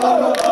palmas.